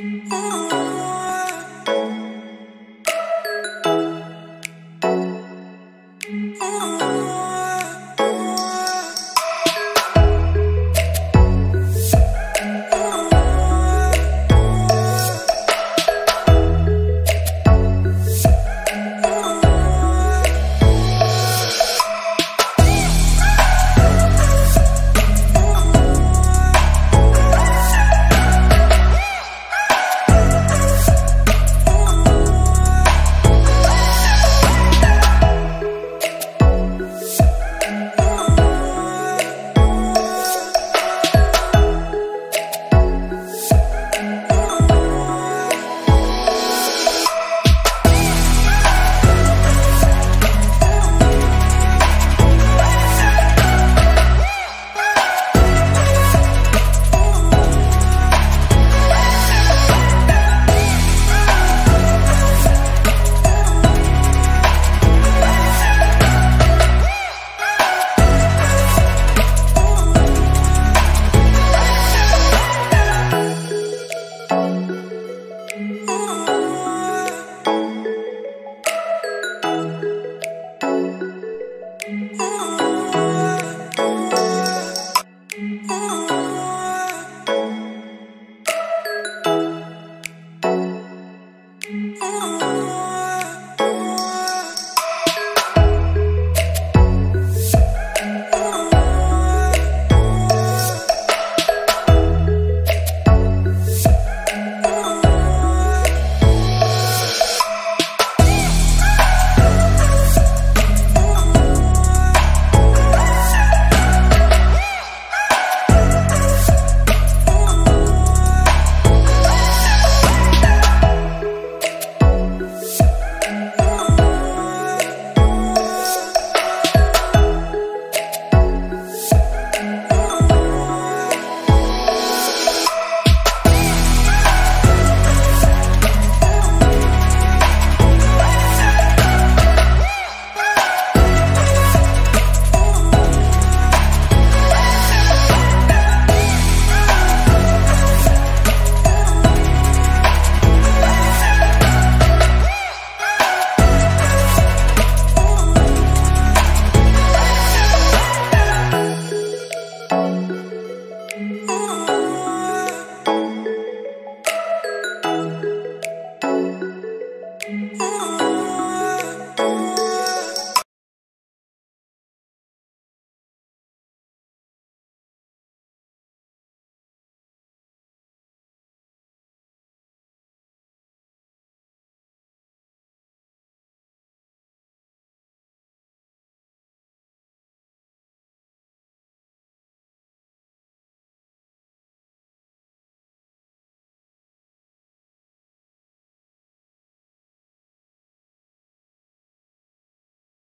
Oh. Oh.